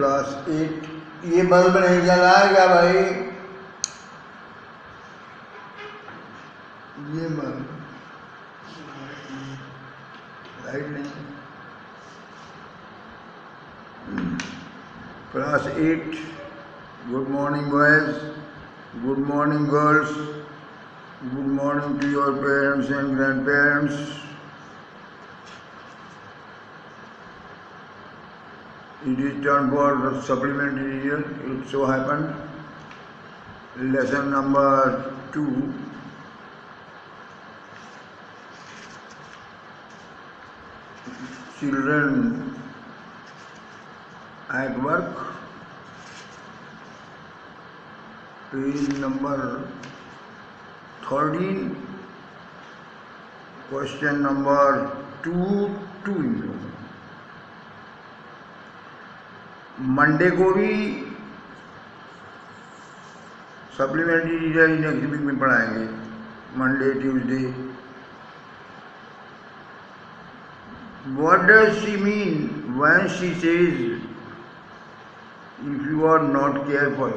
Plus eight ये bulb नहीं जलाएगा भाई ये बल्ब लाइट नहीं class eight good morning boys good morning girls good morning to your parents and grand parents he returned for supplementary year. It so happened lesson number 2 children at work page number 13 question number 2 2 Monday को भी supplementary in engineering में पढ़ाएंगे Monday Tuesday what does C mean when she says if you are not careful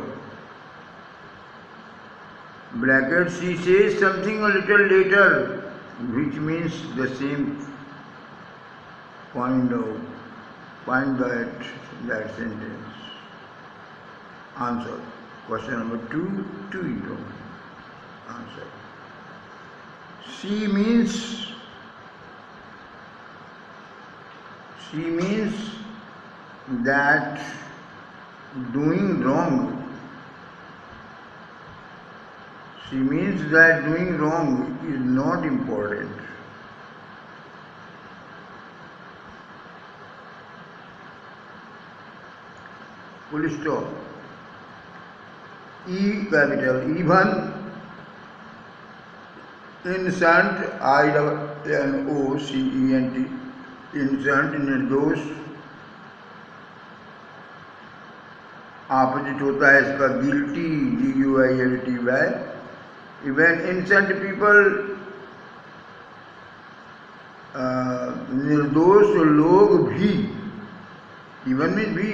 bracket C says something little later which means the same point of Find by that sentence. Answer. Question number two, two don't answer. She means she means that doing wrong. She means that doing wrong is not important. Cholesterol E capital even innocent I double N C C E N T निर्दोष opposite होता है इसका guilty G U I L T Y even innocent people निर्दोष लोग भी even mean भी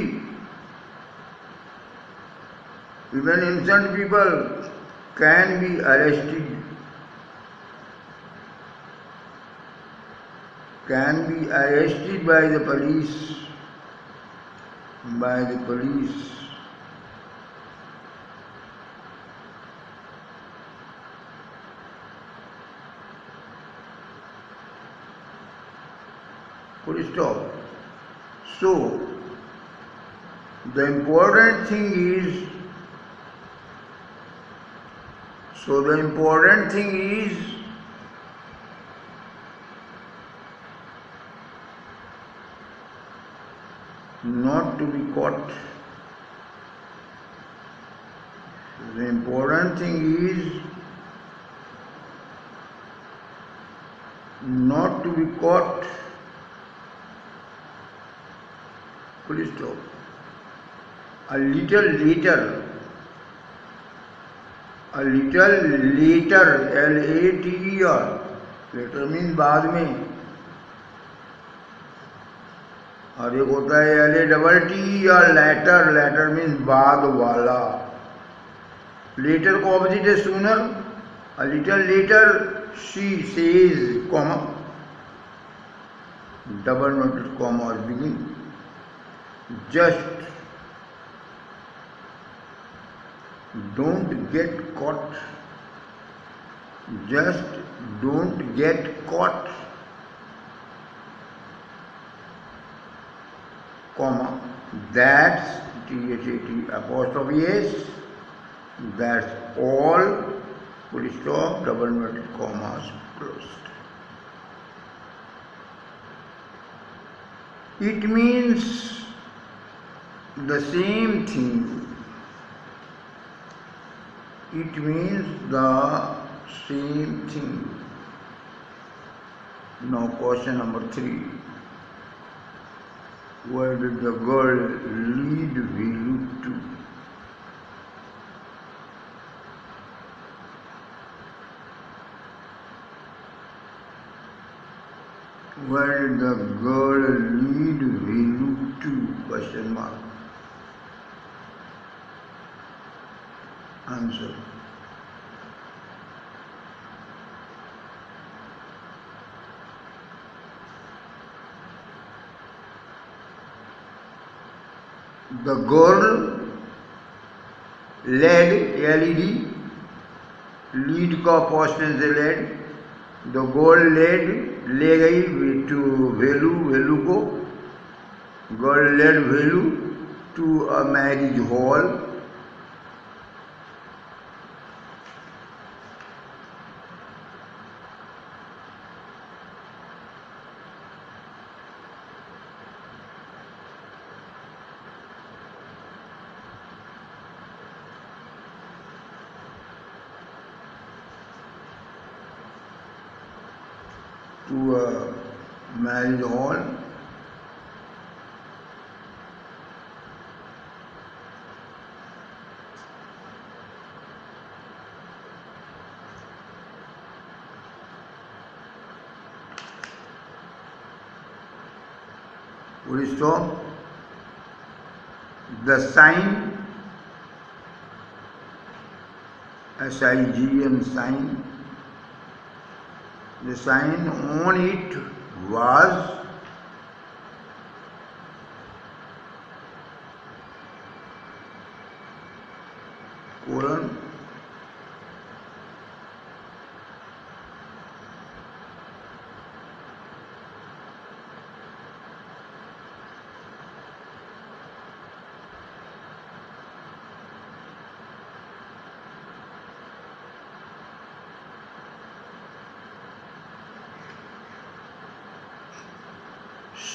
Even innocent people can be arrested, can be arrested by the police, by the police. Police stop. So, the important thing is So the important thing is not to be caught. The important thing is not to be caught. Please stop. A little later, a little later l a t e r later means बाद में और एक होता है L A double T या letter letter mean बाद वाला letter को ऑपोजिट है sooner a little later C says comma double noted comma और begin just don't get caught. Just don't get caught. Comma. That's T-H-A-T apostrophe S. That's all. Full stop, double inverted commas, closed. It means the same thing it means the same thing. Now question number three. Where did the girl lead we look to? Where did the girl lead we look to? Question mark. answer. The gold LED e LED lead का portion से led the gold led ले गई to Velu Velu को gold led Velu to a marriage hall what is the sign SIGM sign the sign on it was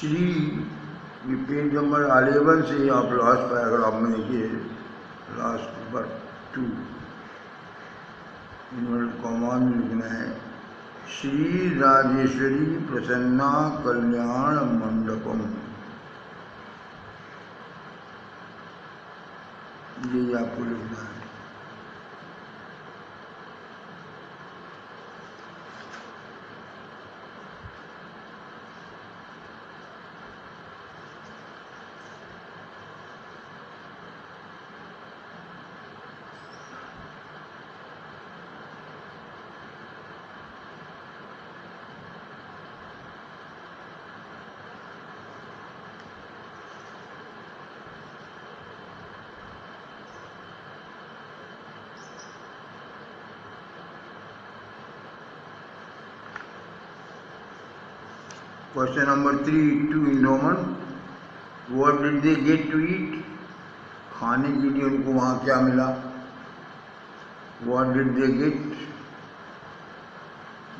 Shri hmm. ये page number eleven से आप last paragraph में देखिए last number two inverted comma लिखना है श्री राजेश्वरी प्रसन्ना कल्याण मंडपम ये आपको लिखना है Question number three to endowment. What did they get to eat? खाने के लिए उनको वहाँ क्या मिला वॉट डिड दे गेट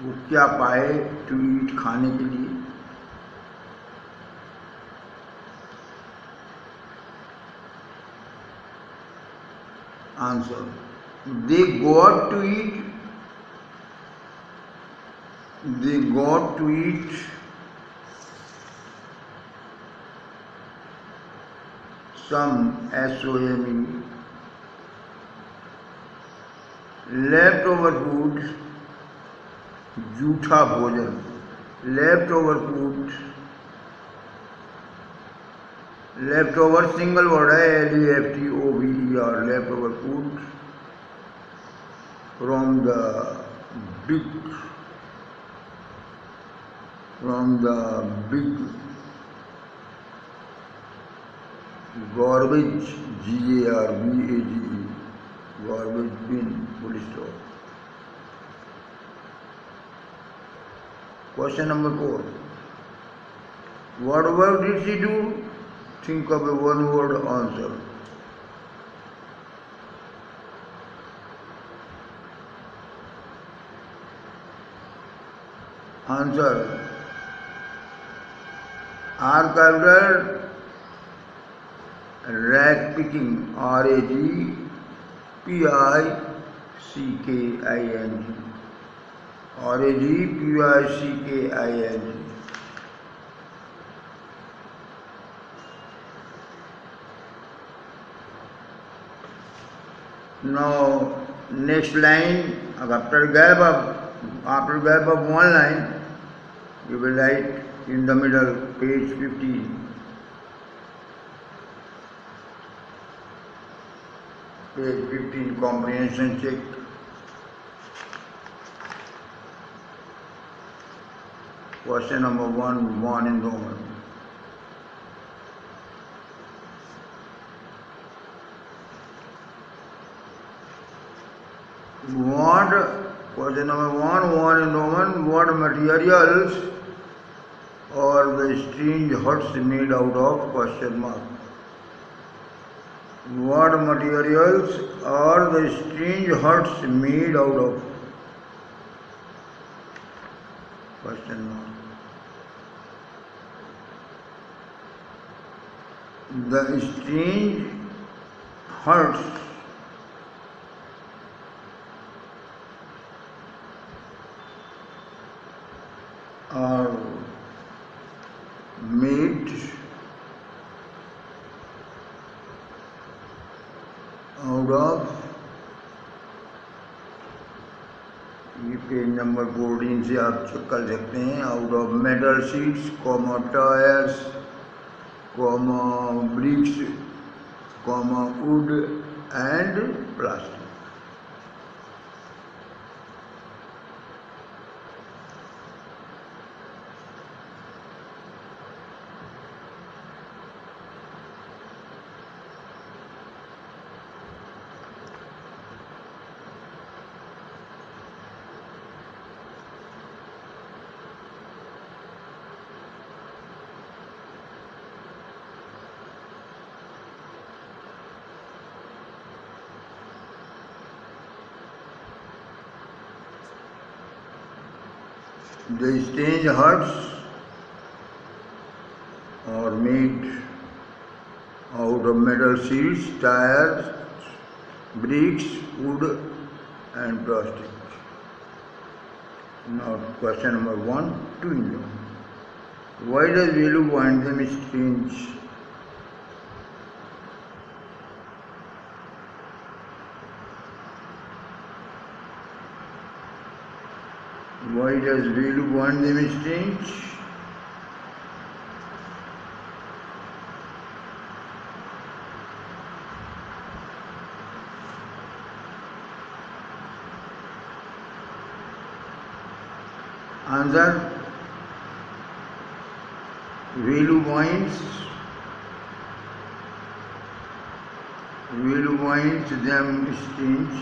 वो क्या पाए टू ईट खाने के लिए answer they got to eat they got to eat sum M left over food जूठा भोजन left over food left over single word है L E F T O V R left over food from the big from the big Garbage, G-A-R-B-A-G-E, garbage bin, full stop. Question number 4. What verb did she do? Think of a one-word answer. Answer. Archived rag picking R A G P I C K I N G R A G P I C K I N G Now, next line, after gap of, after gap of one line, you will write in the middle, page 15. page 15 comprehension check question number 1 1 in roman what question number 1 1 in roman what materials or the strange huts made out of question mark what materials are the strange huts made out of? Question mark. The strange huts are made के number boarding से आप check कर सकते हैं out of metal sheets comma tyres comma bricks comma wood and plastic They strange herbs are made out of metal seals, tires, bricks, wood and plastic. Now question number one, to enjoy. Why does Velu find them strange? Why does Relu want them strange? Answer Velu points Velu points them strange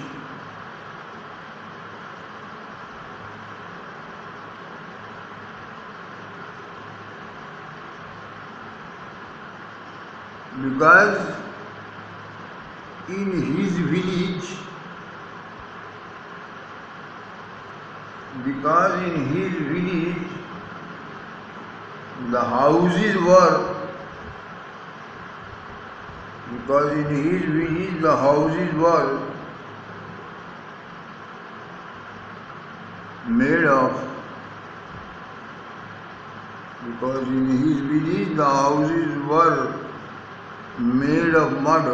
because in his village because in his village the houses were because in his village the houses were made of because in his village the houses were made of mud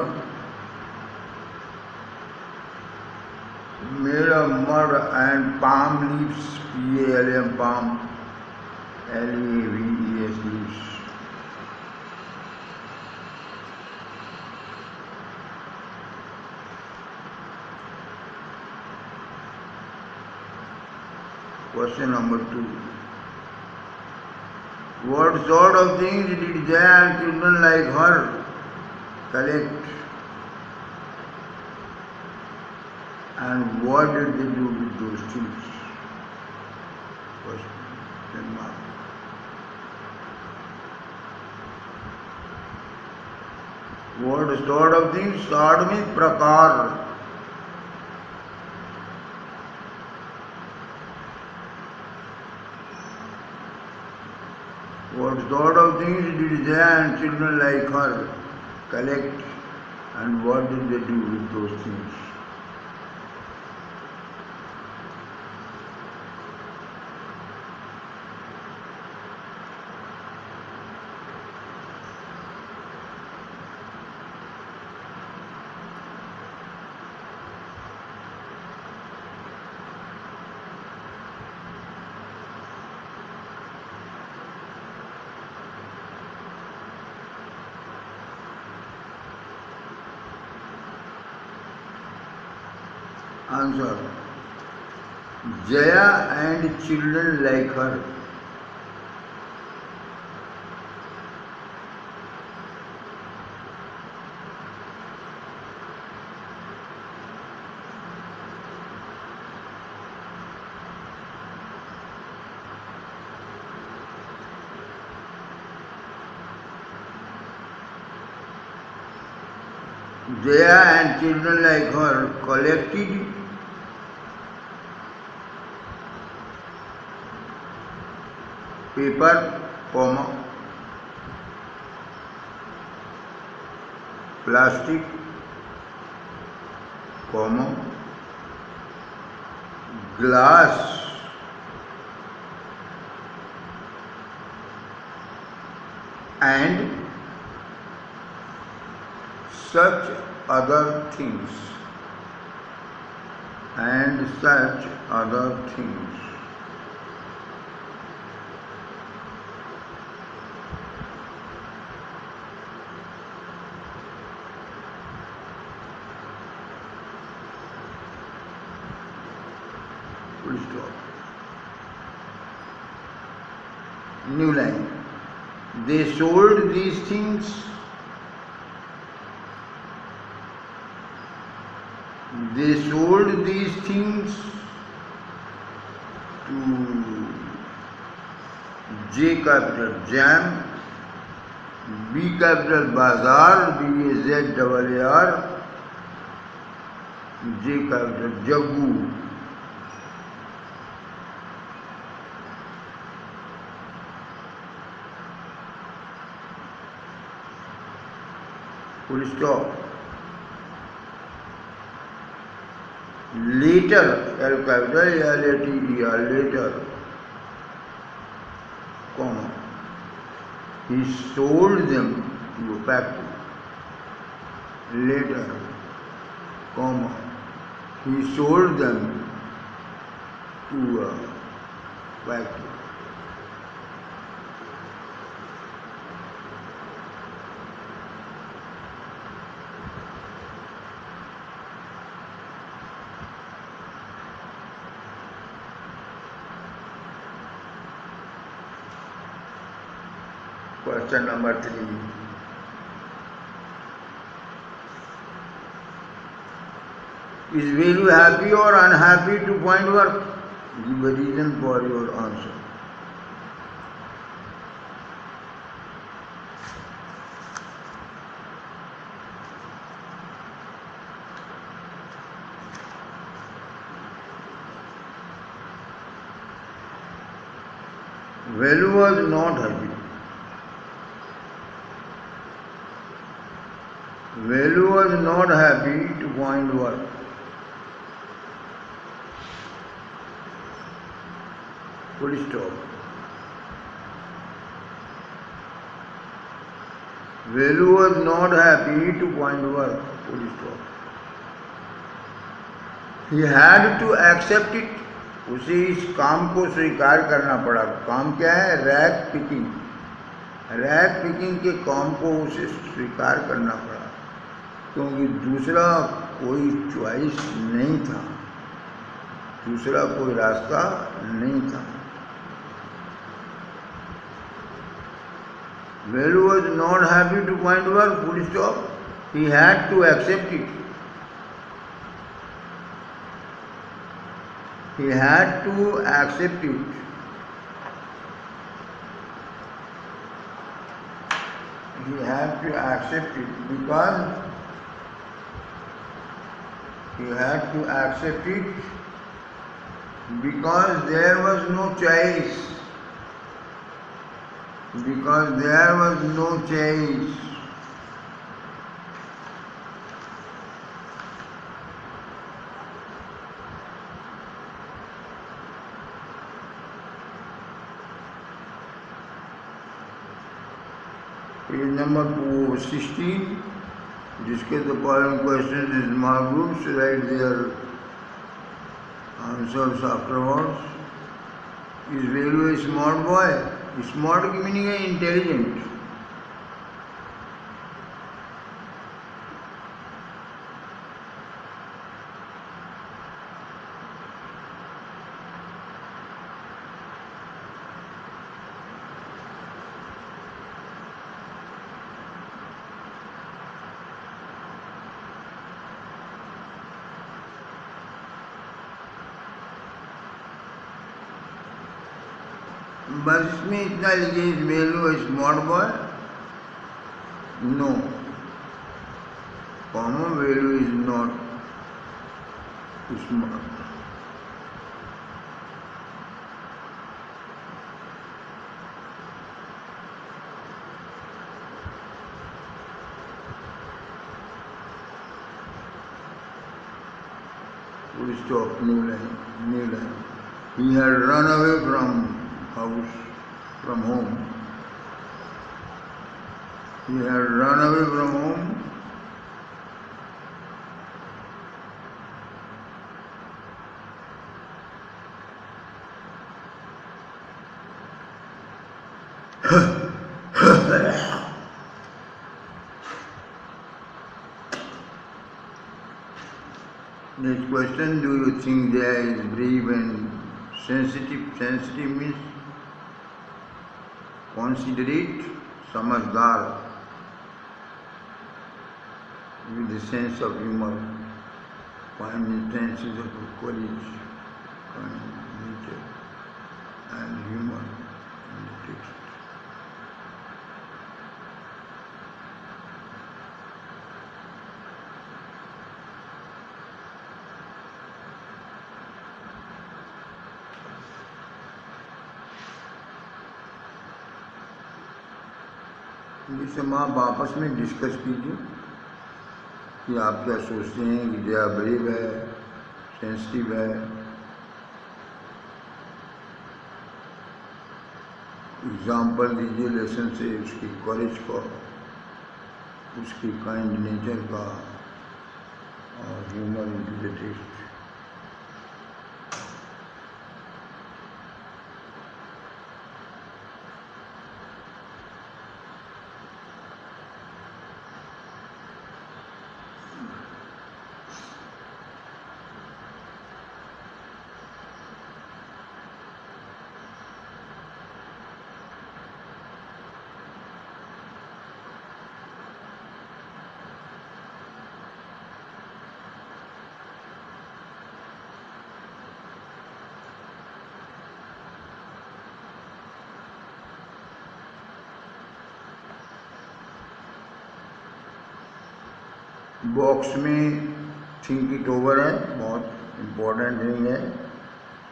made of mud and palm leaves P-A-L-M palm L-A-V-E-S leaves Question number two. What sort of things did their children like her collect and what did they do with those things was remarkable. What is thought of these sadmik prakar? What thought of these did they and children like her? collect and what did they do with those things. answer jaya and children like her Jaya and children like her collected paper from plastic comma glass and such other things and such other things full stop new line they sold these things they sold these things to J capital jam B capital bazaar B A Z double A R J capital Jagu Later, L capital later, comma. He sold them to a factory. Later, comma. He sold them to a factory. Question number three. Is will you happy or unhappy to find work? Give a reason for your answer. Value was not happy. not happy to find work. Full stop. Velu was not happy to find work. Full stop. He had to accept it. उसे इस काम को स्वीकार करना पड़ा काम क्या है रैक पिकिंग रैक पिकिंग के काम को उसे स्वीकार करना पड़ा क्योंकि दूसरा कोई च्वाइस नहीं था दूसरा कोई रास्ता नहीं था Velu was not happy to point work full stop he had to accept it he had to accept it he had to accept it because You had to accept it because there was no choice. Because there was no choice. Page number 16. जिसके तो column question is मारूम से write their answer afterwards is railway smart boy smart की meaning है intelligent But Smith intelligence value is more boy? No. Common value is not stop, new line, new line. He had run away from had run away from home. this question, do you think there is brief and sensitive? Sensitive means considerate, samasdar. with the sense of humor, coexistence is of courage, nature, and humor in the text. जिसे माँ आपस में discuss कीजिए कि आप क्या सोचते हैं कि दया ब्रेव है सेंसिटिव है एग्ज़ाम्पल दीजिए लेसन से उसकी कॉलेज को उसकी काइंड नेचर का और ह्यूमन इंटेलिजेंस बॉक्स में थिंक इट ओवर है बहुत इम्पोर्टेंट नहीं है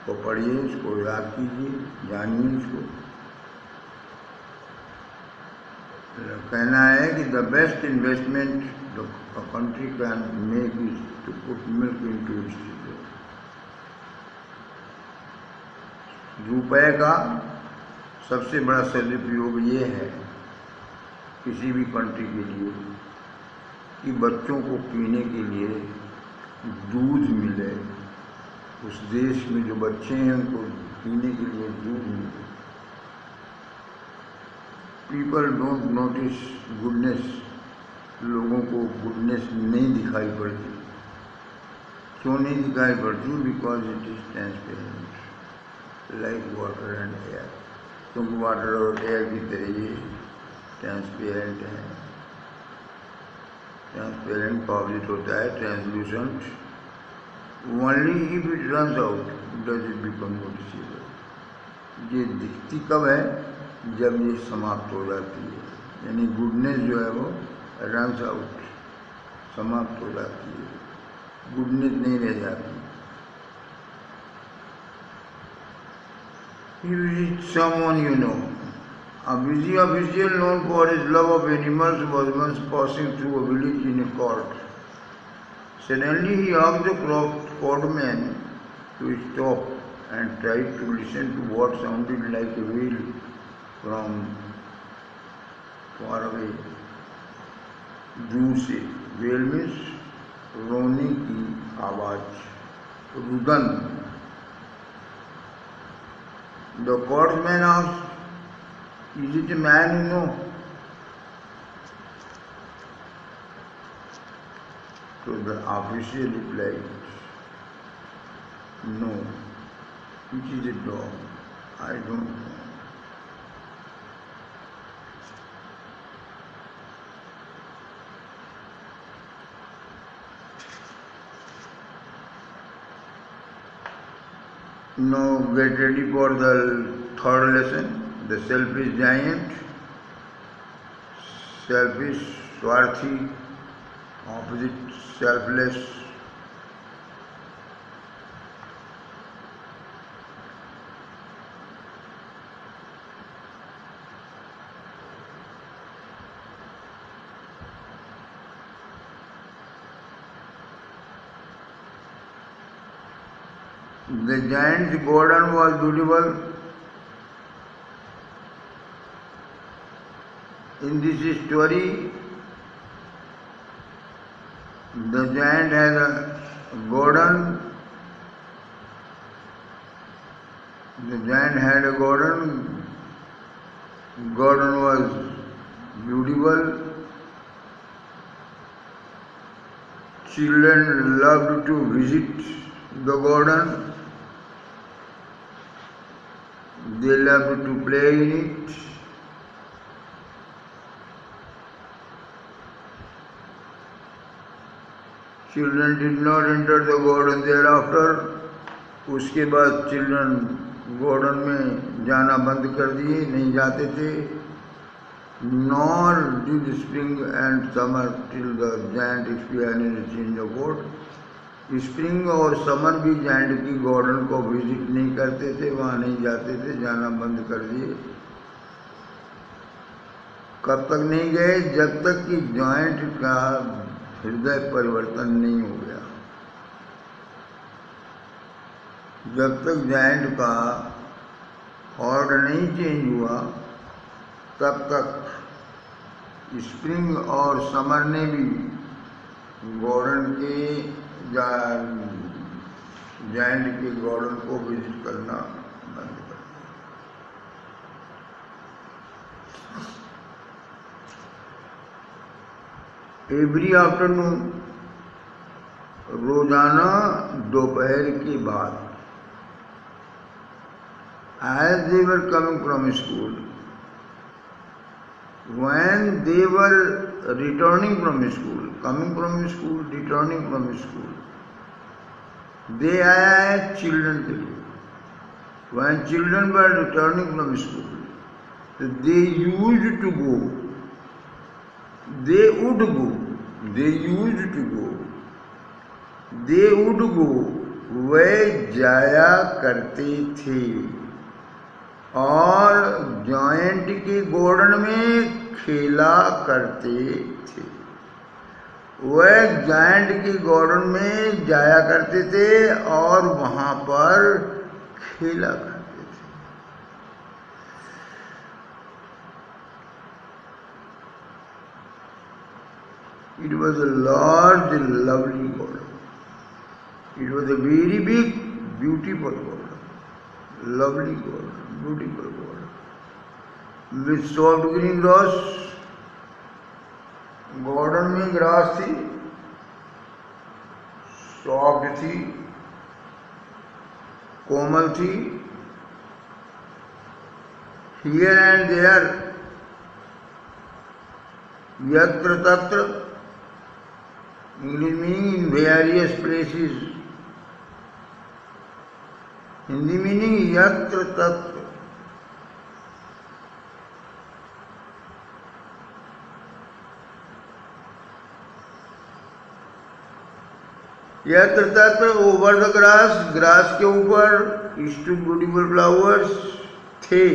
तो पढ़िए इसको याद कीजिए जानिए इसको तो कहना है कि the best investment the country can make is to put milk into रुपये का सबसे बड़ा सदुपयोग ये है किसी भी कंट्री के लिए कि बच्चों को पीने के लिए दूध मिले उस देश में जो बच्चे हैं उनको पीने के लिए दूध मिले पीपल डोंट नोटिस गुडनेस लोगों को गुडनेस नहीं दिखाई पड़ती क्यों नहीं दिखाई पड़ती because it is transparent like water and air क्योंकि वाटर और एयर की तरह ये ट्रांसपेरेंट है ट्रांसपेरेंट पॉब्लिट होता है translucent only he it run out does it become noticeable ये दिखती कब है जब ये समाप्त हो जाती है यानी गुडनेस जो है वो रन्स आउट समाप्त हो जाती है गुडनेस नहीं रह जाती You read someone you know. A busy official known for his love of animals was once passing through a village in a cart. Suddenly he asked the courtman to stop and tried to listen to what sounded like a wail from far away. दूर से well means रोने की आवाज रुदन The courtman asked, Is it a man or no? So the official replied, No, it is a dog. I don't know. Now get ready for the third lesson the selfish giant, selfish, swarthy, opposite, selfless. The giant's golden was beautiful. In this story, the giant has a garden. The giant had a garden. Garden was beautiful. Children loved to visit the garden. They loved to play in it. Children did not enter the garden thereafter उसके बाद children garden में जाना बंद कर दिए नहीं जाते थे nor did spring and summer till the giant experience in the court spring और समर भी जैंट की गार्डन को विजिट नहीं करते थे वहाँ नहीं जाते थे जाना बंद कर दिए कब तक नहीं गए जब तक कि जॉइंट का हृदय परिवर्तन नहीं हो गया जब तक जैंड का हॉर्ड नहीं चेंज हुआ तब तक स्प्रिंग और समर ने भी गॉर्डन के जैंड के गॉर्डन को विजिट करना एवरी आफ्टरनून रोजाना दोपहर के बाद as they were coming from school when they were returning from school coming from school returning from school they आया चिल्ड्रन के लिए when children were returning from school they used to go they would go they used to go they would go वे जाया करते थे और joint के Gordon में खेला करते थे वह जॉइंट के गोर्डन में जाया करते थे और वहाँ पर खेला करते It was a large and lovely golden. It was a very big, beautiful golden. Lovely golden, beautiful golden. With soft green grass, garden में ग्रास थी सॉफ्ट थी कोमल थी हियर एंड देयर यत्र तत्र English meaning in various places Hindi meaning यत्र tattva. यत्र तत्र ओवर द ग्रास ग्रास के ऊपर टू ब्यूटीफुल फ्लावर्स थे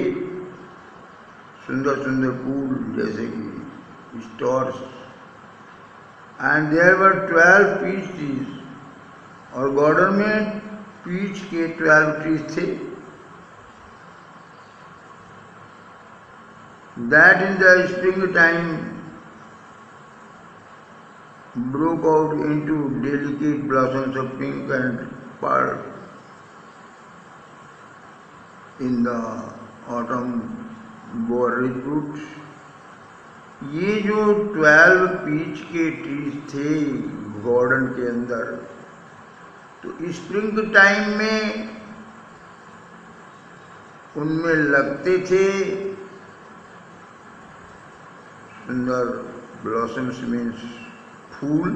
सुंदर सुंदर फूल जैसे कि stars And there were twelve peach trees और गार्डन में पीच के ट्वेल्व ट्रीज थे that in the spring time broke out into delicate blossoms of pink and pearl in the autumn bore rich fruits. ये जो twelve peach के trees थे garden के अंदर तो स्प्रिंग टाइम में उनमें लगते थे सुंदर ब्लॉसम्स मीन्स फूल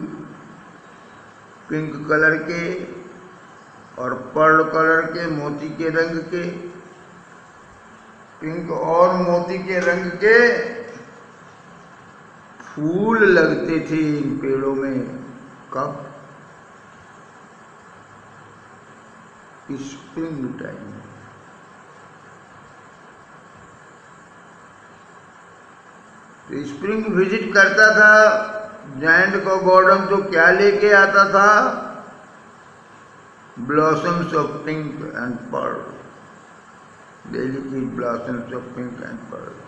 पिंक कलर के और पर्ल कलर के मोती के रंग के पिंक और मोती के रंग के फूल लगते थे इन पेड़ों में कब स्प्रिंग टाइम तो स्प्रिंग विजिट करता था जैंड को गॉर्डन तो क्या लेके आता था blossoms of pink and pearl daily की blossoms of pink and pearl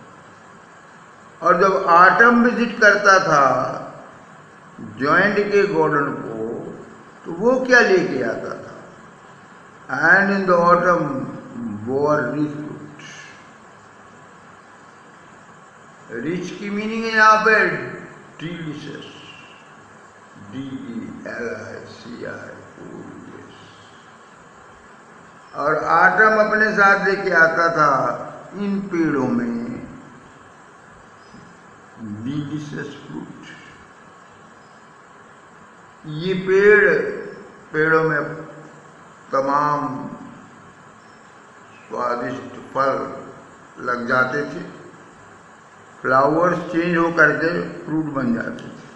और जब आटम विजिट करता था ज्वाइंट के गॉर्डन को तो वो क्या लेके आता था and in the autumn bore rich fruit rich की मीनिंग है यहां पर delicious D L I C I और आटम अपने साथ लेके आता था इन पेड़ों में लीलिशस फ्रूट ये पेड़ पेड़ों में तमाम स्वादिष्ट फल लग जाते थे फ्लावर्स चेंज होकर के फ्रूट बन जाते थे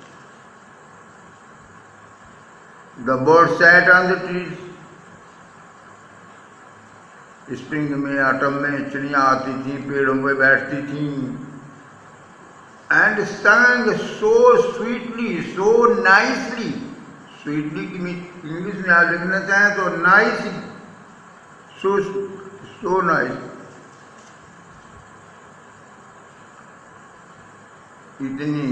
the bird sat on the trees spring में ऑटम में चिड़िया आती थी पेड़ों में बैठती थी and sang so sweetly so nicely sweetly की इंग्लिश में आप लिखना चाहें तो नाइसली सो सो नाइस इतनी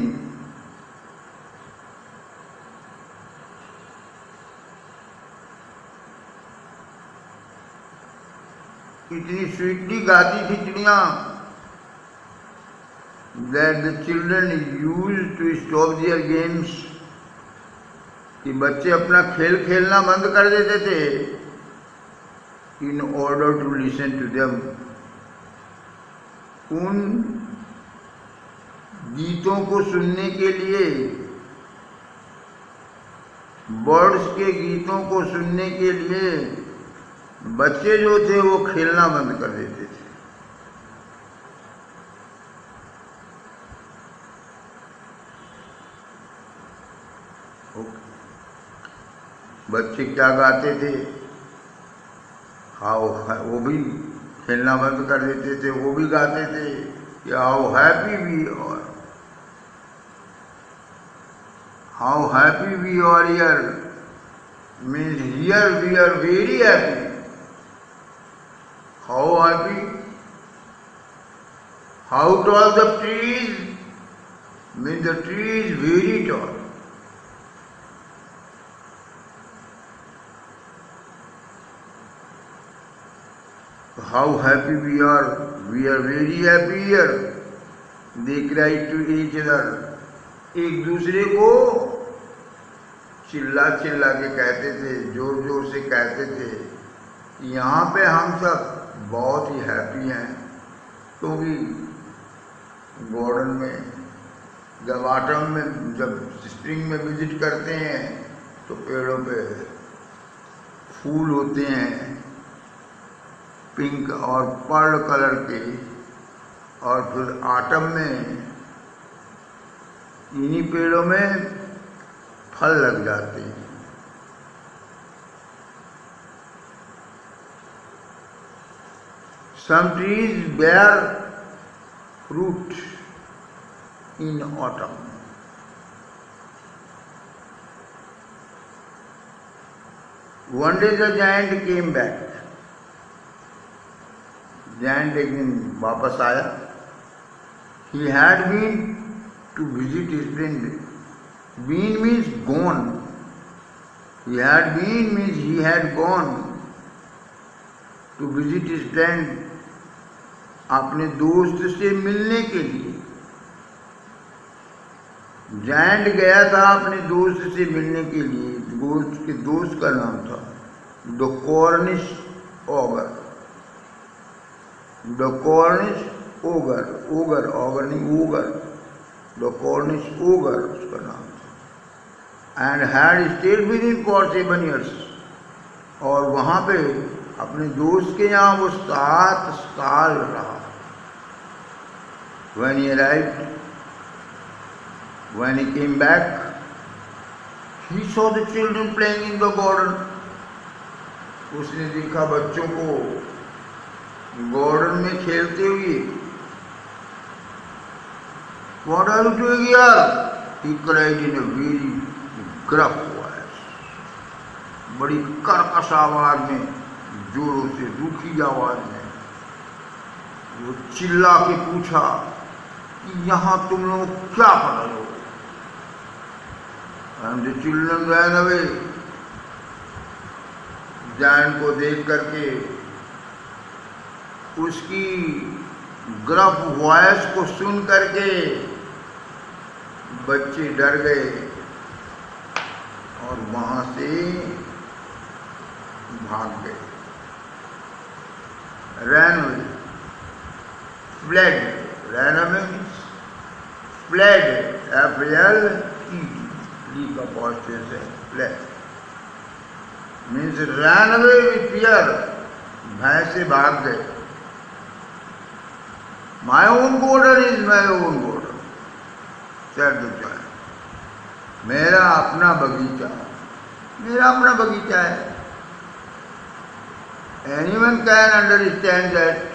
इतनी स्वीटली गाती थी चिड़िया that the children use to stop their games कि बच्चे अपना खेल खेलना बंद कर देते थे in order to listen to them उन गीतों को सुनने के लिए बर्ड्स के गीतों को सुनने के लिए बच्चे जो थे वो खेलना बंद कर देते थे बच्चे क्या गाते थे हाउ वो भी खेलना बंद कर देते थे वो भी गाते थे कि how happy we are how happy we are are means here we are very happy how happy how tall the trees mean the tree is very tall how happy we are. We are very happy here. They cried to each other. एक दूसरे को चिल्ला चिल्ला के कहते थे जोर जोर से कहते थे यहाँ पे हम सब बहुत ही हैप्पी हैं क्योंकि तो गार्डन में जब आटम में जब स्प्रिंग में विजिट करते हैं तो पेड़ों पे फूल होते हैं पिंक और पर्ल कलर के और फिर आटम में इन्हीं पेड़ों में फल लग जाते हैं some trees bear fruit in autumn one day the giant came back Jain एक दिन वापस आया he had been to visit his friend been means gone he had been means he had gone to visit his friend अपने दोस्त से मिलने के लिए जैंड गया था अपने दोस्त से मिलने के लिए दोस्त के दोस्त का नाम था the Cornish ogre the Cornish ogre ogre ogre नहीं ओगर द ओगर उसका नाम and had stayed with in for seven years और वहां पे अपने दोस्त के यहाँ वो सात साल रहा when he right when he came back he saw the children playing in the garden उसने देखा बच्चों को गार्डन में खेलते हुए What are you doing here? He cried in a very gruff voice. बड़ी कर्कश आवाज में जोरों से रूखी आवाज में वो चिल्ला के पूछा कि यहाँ तुम लोग क्या पढ़ रहे हो and children ran away Jain को देख करके उसकी ग्रफ वॉयस को सुन करके बच्चे डर गए और वहां से भाग गए ran fled ran means fled F L E का पॉजिटिव है fled means ran with fear भय से भाग गए My own golden is my own golden. Said the child. मेरा अपना बगीचा मेरा अपना बगीचा है anyone can understand that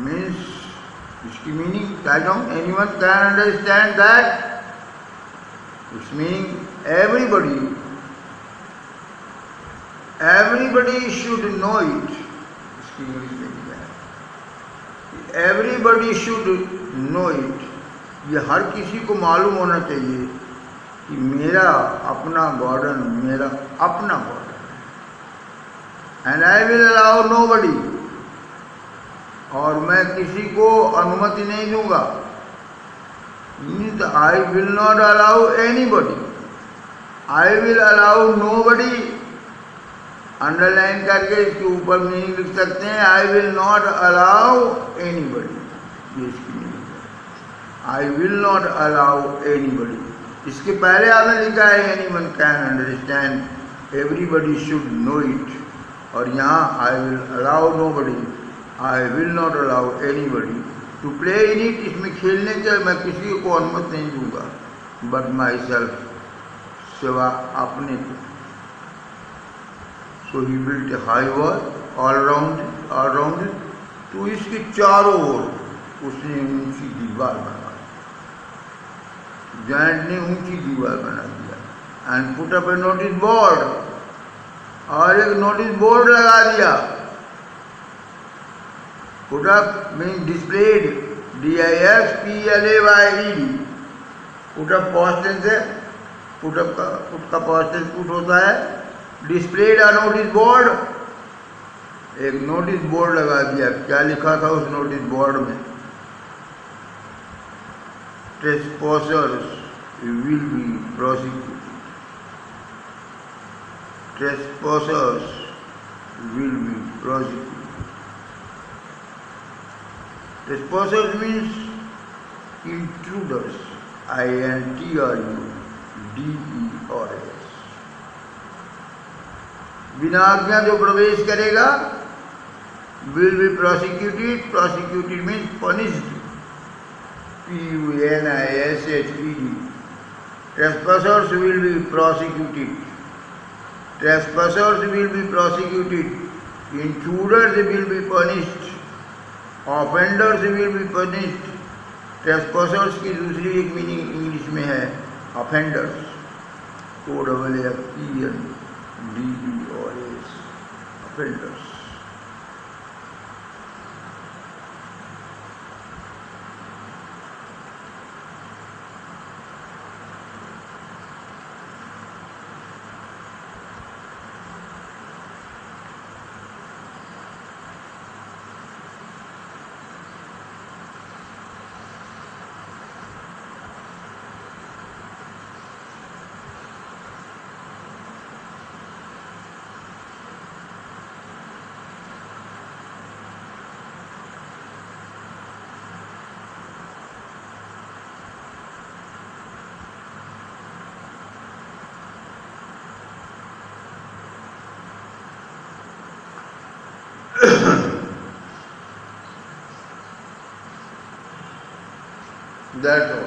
means इसकी meaning I don't anyone can understand that it's meaning everybody everybody should know it इसकी इंग्लिश में एवरीबडी शुड नो इट ये हर किसी को मालूम होना चाहिए कि मेरा अपना गार्डन मेरा अपना garden and I will allow nobody और मैं किसी को अनुमति नहीं दूंगा means I will not allow anybody I will allow nobody underline करके इसके ऊपर मीनिंग लिख सकते हैं I will not allow anybody I will not allow anybody इसके पहले आपने लिखा है anyone can understand everybody should know it और यहाँ I will allow nobody I will not allow anybody to play in it इसमें खेलने के मैं किसी को अनुमति नहीं दूंगा बट माई सेल्फ सेवा अपने So he built a high wall all round it, all round it. तो इसके चारों ओर उसने ऊंची दीवार बनाई जैंट ने ऊंची दीवार बना दिया and put up a notice board और एक नोटिस बोर्ड लगा दिया put up means displayed D-I-S-P-L-A-Y-E put up past tense है put up का put का past tense put होता है डिस्प्लेड अ नोटिस बोर्ड एक नोटिस बोर्ड लगा दिया क्या लिखा था उस नोटिस बोर्ड में trespassers will be prosecuted trespassers will be prosecuted trespassers means intruders I N T R U D E R S बिना जो प्रवेश करेगा will be prosecuted prosecuted means punished P U N I S H P D trespassers will be prosecuted trespassers will be prosecuted intruders will be punished offenders will be punished trespassers की दूसरी एक meaning English में है offenders को double F E N his offenders. daajo